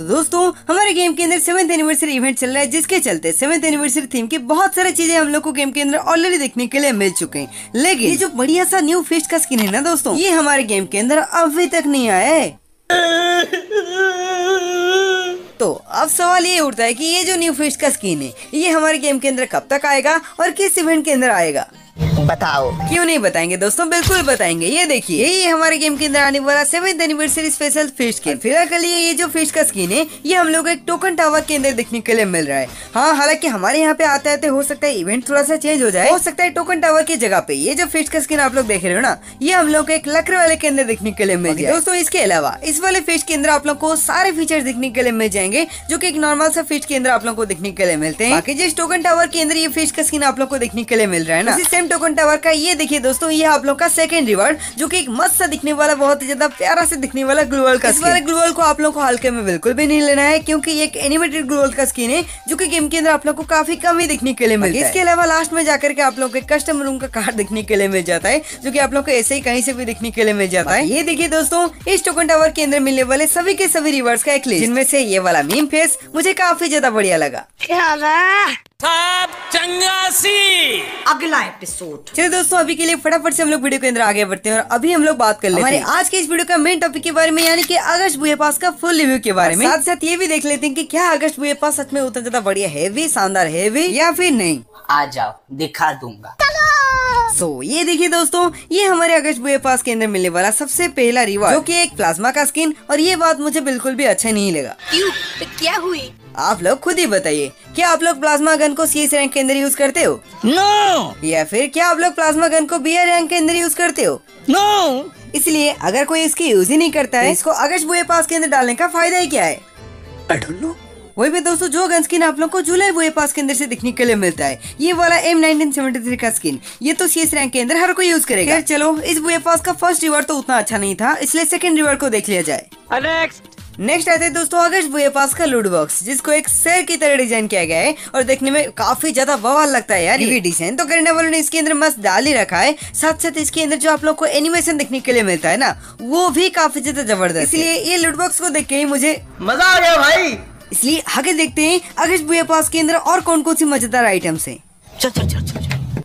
तो दोस्तों, हमारे गेम के अंदर सेवेंथ एनिवर्सरी इवेंट चल रहा है, जिसके चलते सेवेंथ एनिवर्सरी थीम की बहुत सारी चीज़ें हम लोग को गेम के अंदर ऑलरेडी देखने के लिए मिल चुके हैं। लेकिन ये जो बढ़िया सा न्यू फिस्ट का स्किन है ना दोस्तों, ये हमारे गेम के अंदर अभी तक नहीं आया है। तो अब सवाल ये उठता है कि ये जो न्यू फिस्ट का स्किन है, ये हमारे गेम के अंदर कब तक आएगा और किस इवेंट के अंदर आएगा? बताओ। क्यों नहीं बताएँगे दोस्तों? बिल्कुल बताएँगे। ये देखिए, ये हमारे गेम के अंदर आने वाला seventh anniversary special fish skin फ़िलहाल लिए ये जो फ़िश का स्किन है, ये हम लोग एक टोकन टावर के अंदर देखने के लिए मिल रहा है। हाँ हालाँकि हमारे यहाँ पे आते आते हो सकता है इवेंट थोड़ा सा चेंज हो जाए। हो सकता है टोकन टावर की जगह पे ये जो फ़िश का स्किन आप लोग देख रहे हो ना, ये हम लोग एक लकड़े वाले के अंदर देखने के लिए मिल जाए। दोस्तों, इसके अलावा इस वाले फ़िश के अंदर आप लोग को सारे फीचर देखने के लिए मिल जाएँगे, जो की एक नॉर्मल सा फ़िश के अंदर आप लोग को देखने के लिए मिलते हैं। जिस टोकन टावर के अंदर ये फ़िश का स्किन आप लोग को देखने के लिए मिल रहा है ना सेम टोकन टावर का ये देखिए दोस्तों ये आप लोग का सेकंड रिवार्ड जो कि एक मस्त सा दिखने वाला बहुत ही ज़्यादा प्यारा से दिखने वाला ग्लोअल का इस वाले ग्लोअल को आप लोग को हल्के में बिल्कुल भी नहीं लेना है क्योंकि ये एक एनिमेटेड ग्लोअल का स्किन है जो कि गेम के अंदर आप लोग को काफ़ी कम ही दिखने के लिए मिलता है। इसके अलावा लास्ट में जाकर के आप लोग को कस्टम रूम का कार्ड दिखने के लिए मिल जाता है जो की आप लोग को ऐसे ही कहीं से भी दिखने के लिए मिल जाता है। ये देखिए दोस्तों इस टोकन टावर के अंदर मिलने वाले सभी के सभी रिवर्स का एक लिस्ट जिनमें से ये वाला मीम फेस मुझे काफ़ी ज़्यादा बढ़िया लगा। साहब चंगासी अगला एपिसोड चलिए दोस्तों अभी के लिए फटाफट से हम लोग वीडियो के अंदर आगे बढ़ते हैं और अभी हम लोग बात कर लेते हैं। आज के इस वीडियो का मेन टॉपिक के बारे में यानी कि अगस्त बुए पास का फुल रिव्यू के बारे में। साथ साथ ये भी देख लेते हैं कि क्या अगस्त बुए पास सच में उतना ज़्यादा बढ़िया हैवी शानदार हैवी या फिर नहीं। आ जाओ दिखा दूँगा। सो so, ये देखिए दोस्तों ये हमारे अगस्त बुए पास के अंदर मिलने वाला सबसे पहला रिवार्ड जो कि एक प्लाज्मा का स्किन और ये बात मुझे बिल्कुल भी अच्छा नहीं लगा। क्यों क्या हुई? आप लोग खुद ही बताइए क्या आप लोग प्लाज्मा गन को सी रैंक के अंदर यूज़ करते हो? No no! या फिर क्या आप लोग प्लाज्मा गन को बी रैंक के अंदर यूज़ करते हो? No no! इसलिए अगर कोई इसकी यूज़ ही नहीं करता है इसको अगस्त बुए पास के अंदर डालने का फ़ायदा ही क्या है? आई डोंट नो वही पे दोस्तों जो गन स्किन आप लोग को जुलाई बुए पास के अंदर से दिखने के लिए मिलता है ये वाला एम नाइनटीन सेवेंटी थ्री का स्किन ये तो सी रैंक के अंदर हर कोई यूज़ करेगा। चलो इस बुए पास का फ़र्स्ट रिवार्ड तो उतना अच्छा नहीं था इसलिए सेकंड रिवार्ड को देख लिया जाए। नेक्स्ट नेक्स्ट आते हैं दोस्तों अगस्त बुए पास का लूड बॉक्स जिसको एक शेर की तरह डिज़ाइन किया गया है और देखने में काफ़ी ज़्यादा बवाल लगता है यार ये डिज़ाइन तो करने वालों ने इसके अंदर मस्त डाल ही रखा है। साथ साथ इसके अंदर जो आप लोग को एनिमेशन देखने के लिए मिलता है ना वो भी काफ़ी ज़्यादा ज़बरदस्त इसलिए ये लूड बॉक्स को देख के ही मुझे मज़ा आ गया भाई। इसलिए आगे देखते हैं अगस्त बुए पास के अंदर और कौन कौन सी मज़ेदार आइटम्स हैं। चल चल चल।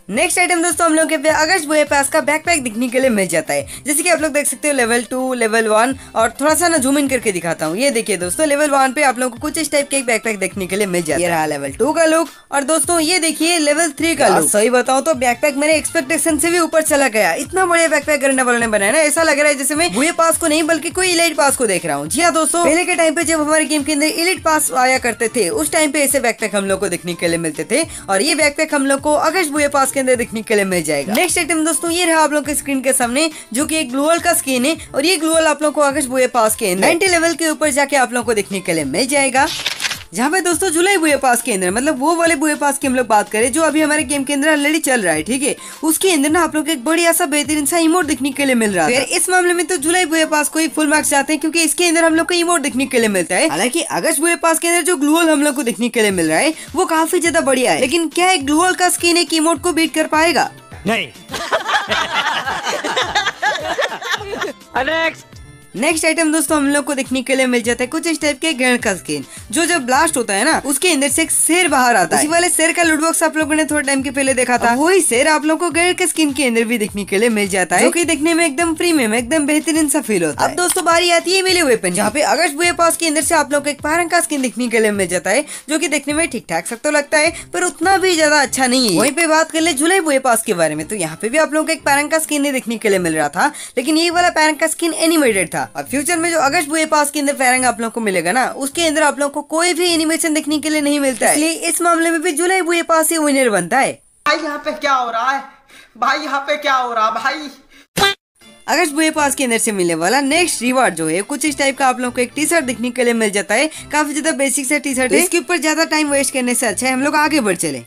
नेक्स्ट आइटम दोस्तों हम लोग के पे अगस्त बुए पास का बैकपैक दिखने के लिए मिल जाता है। जैसे कि आप लोग देख सकते हो लेवल टू लेवल वन और थोड़ा सा ना जूम इन करके दिखाता हूँ। ये देखिए दोस्तों लेवल वन पे आप लोग को कुछ इस टाइप के बैकपैक देखने के लिए मिल जाता है। ये रहा लेवल टू का लुक और दोस्तों ये देखिए लेवल थ्री का लुक सही बताऊँ तो बैकपैक मेरे एक्सपेक्टेशन से भी ऊपर चला गया। इतना बढ़िया बैकपैक करने वालों ने बनाया ना ऐसा लग रहा है जैसे मैं बुए पास को नहीं बल्कि कोई इलाइट पास को देख रहा हूँ। जी हाँ दोस्तों पहले के टाइम पे जब हमारे गेम के अंदर इलाइट पास आया करते थे उस टाइम पे ऐसे बैकपैक हम लोग को देखने के लिए मिलते थे। और ये बैकपैक हम लोग को अगस्त बुए पास के अंदर देखने के लिए मिल जाएगा। नेक्स्ट आइटम दोस्तों ये रहा आप लोग के स्क्रीन के सामने जो की एक ग्लोअल का स्किन है और ये ग्लोअल आप लोग को आगे बुए पास के नाइन्टी लेवल के ऊपर जाके आप लोग को देखने के लिए मिल जाएगा। जहाँ पे दोस्तों जुलाई बुए पास के अंदर मतलब वो वाले बुए पास की हम लोग बात करें जो अभी हमारे गेम के अंदर ऑलरेडी चल रहा है ठीक है? उसके अंदर ना आप लोग एक बढ़िया सा बेहतरीन सा इमोट देखने के लिए मिल रहा है इस मामले में तो जुलाई बुए पास को ही फुल मार्क्स जाते हैं क्योंकि इसके अंदर हम लोग को इमोट देखने के लिए मिलता है। हालाँकि अगस्त बुए पास के अंदर जो ग्लूअल हम लोग को देखने के लिए मिल रहा है वो काफ़ी ज़्यादा बढ़िया है। लेकिन क्या एक ग्लूअल का स्किन एक इमोट को बीट कर पाएगा? नहीं। नेक्स्ट आइटम दोस्तों हम लोग को देखने के लिए मिल जाता है कुछ इस टाइप के गैंड का स्किन जो जब ब्लास्ट होता है ना उसके अंदर से एक शेर बाहर आता है। वाले शेर का लूटबॉक्स आप लोगों ने थोड़े टाइम के पहले देखा था। वही शेर आप लोग को गैंड के स्किन के अंदर भी देखने के लिए मिल जाता है। जो कि देखने में एकदम प्रीमियम एकदम बेहतरीन सा फील होता है। अब दोस्तों बारी आती है मिले वेपन जहाँ पे अगस्त बुए पास के अंदर से आप लोग को एक पारंग का स्किन देखने के लिए मिल जाता है जो की देखने में ठीक ठाक सब तो लगता है पर उतना भी ज़्यादा अच्छा नहीं है। वहीं पे बात कर ले जुलाई बुए पास के बारे में तो यहाँ पे भी आप लोग को एक पैरंग का स्किन देखने के लिए मिल रहा था लेकिन ये वाला पैरंग का स्किन एनिमेटेड था। और फ्यूचर में जो अगस्त बुए पास के अंदर पैरंग आप लोग को मिलेगा ना उसके अंदर आप लोग को कोई भी एनिमेशन देखने के लिए नहीं मिलता है। इसलिए इस मामले में भी जुलाई बुए पास ही विनर बनता है। भाई यहाँ पे क्या हो रहा है? भाई यहाँ पे क्या हो रहा है भाई? अगस्त बुए पास के अंदर से मिलने वाला नेक्स्ट रिवार्ड जो है कुछ इस टाइप का आप लोग को एक टी शर्ट देखने के लिए मिल जाता है। काफ़ी ज़्यादा बेसिक सा टी शर्ट है। इसके ऊपर ज़्यादा टाइम वेस्ट करने से अच्छा है हम लोग आगे बढ़ चले।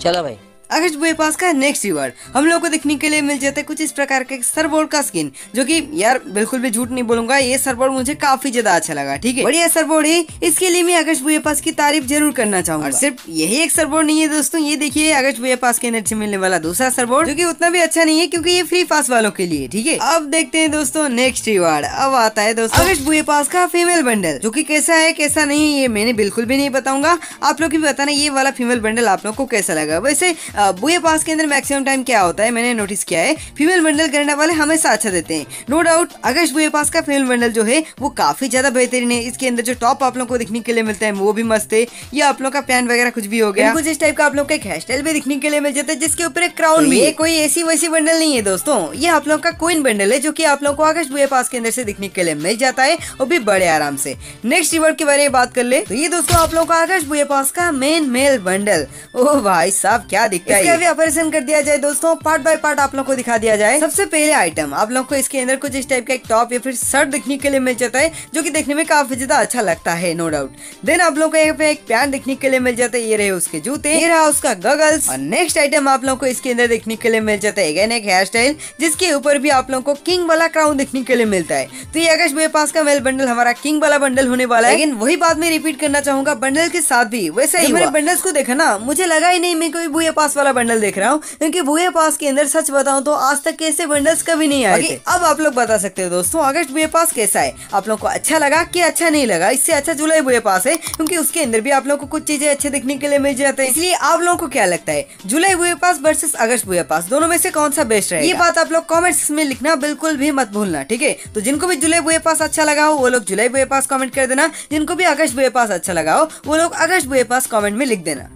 चलो भाई। अगस्त बुए पास का नेक्स्ट रिवॉर्ड हम लोग को देखने के लिए मिल जाता है कुछ इस प्रकार के सरबोर्ड का स्किन जो कि यार बिल्कुल भी झूठ नहीं बोलूँगा, ये सरबोर्ड मुझे काफ़ी ज़्यादा अच्छा लगा, ठीक है? बढ़िया सरबोर्ड है, इसके लिए मैं अगस्त बुए पास की तारीफ़ ज़रूर करना चाहूँगा। सिर्फ़ यही एक सरबोर्ड नहीं है दोस्तों, ये देखिए अगस्त बुए पास के अंदर से मिलने वाला दूसरा सरबोर्ड जो की उतना भी अच्छा नहीं है, क्यूँकी ये फ्री पास वालों के लिए, ठीक है? अब देखते हैं दोस्तों नेक्स्ट रिवार्ड अब आता है दोस्तों। अगस्त बुए पास का फीमेल बंडल जो की कैसा है, कैसा नहीं ये मैंने बिल्कुल भी नहीं बताऊँगा। आप लोग भी बताना, ये वाला फीमेल बंडल आप लोग को कैसा लगा? वैसे बुए पास के अंदर मैक्सिमम टाइम क्या होता है? मैंने नोटिस किया है। फीमेल बंडल करने वाले हमेशा अच्छा देते हैं। नो डाउट अगस्त बुए पास का फीमेल बंडल जो है वो काफ़ी ज़्यादा बेहतरीन है। इसके अंदर जो टॉप आप लोग को दिखने के लिए मिलता है वो भी मस्त है। ये आप लोग का पैन वगैरह कुछ भी हो गया। कुछ इस टाइप का आप लोग का एक हेयर स्टाइल भी दिखने के लिए मिल जाता है जिसके ऊपर एक क्राउन भी ये कोई ऐसी वैसी बंडल नहीं है दोस्तों। ये आप लोग का कोइन बंडल है जो की आप लोग को अगस्त बुए पास के अंदर से दिखने के लिए मिल जाता है और भी बड़े आराम से। नेक्स्ट रिवर्ड के बारे में बात कर ले। तो ये दोस्तों आप लोग का आकाश बुए पास का मेन मेल बंडल ओ भाई साहब क्या दिखता है इसका भी ऑपरेशन कर दिया जाए दोस्तों पार्ट बाय पार्ट आप लोग को दिखा दिया जाए। सबसे पहले आइटम आप लोग को इसके अंदर कुछ इस टाइप का एक टॉप या फिर शर्ट दिखने के लिए मिल जाता है जो की देखने में काफ़ी ज़्यादा अच्छा लगता है नो डाउट देन आप लोग को यहाँ पे एक पैंट दिखने के लिए मिल जाता है ये रहे उसके जूते ये रहा उसका गगल्स और नेक्स्ट आइटम आप लोग को इसके अंदर देखने के लिए मिल जाता है अगेन एक हेयर स्टाइल जिसके ऊपर भी आप लोग को किंग वाला क्राउन देखने के लिए मिलता है। तो ये अगस्त मेरे पास का मेल बंडल हमारा किंग वाला बंडल होने वाला है। लेकिन वही बात मैं रिपीट करना चाहूँगा बंडल के साथ भी वैसे ही मैंने बंडल्स को देखा ना मुझे लगा ही नहीं मैं कोई बुए पास वाला बंडल देख रहा हूँ क्योंकि बुए पास के अंदर सच बताऊँ तो आज तक ऐसे बंडल्स कभी नहीं आए अब आप लोग बता सकते हो दोस्तों अगस्त बुए पास कैसा है? आप लोग को अच्छा लगा कि अच्छा नहीं लगा? इससे अच्छा जुलाई बुए पास है क्योंकि उसके अंदर भी आप लोग को कुछ चीज़ें अच्छे देखने के लिए मिल जाते हैं। इसलिए आप लोगों को क्या लगता है जुलाई बुए पास वर्सेस अगस्त बुए पास दोनों में से कौन सा बेस्ट है ये बात आप लोग कॉमेंट्स में लिखना बिल्कुल भी मत भूलना ठीक है? तो जिनको भी जुलाई बुए पास अच्छा लगा हो वो लोग जुलाई बुए पास कमेंट कर देना। जिनको भी अगस्त बुए पास अच्छा लगा हो वो लोग अगस्त बुए पास कमेंट में लिख देना।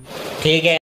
ठीक है।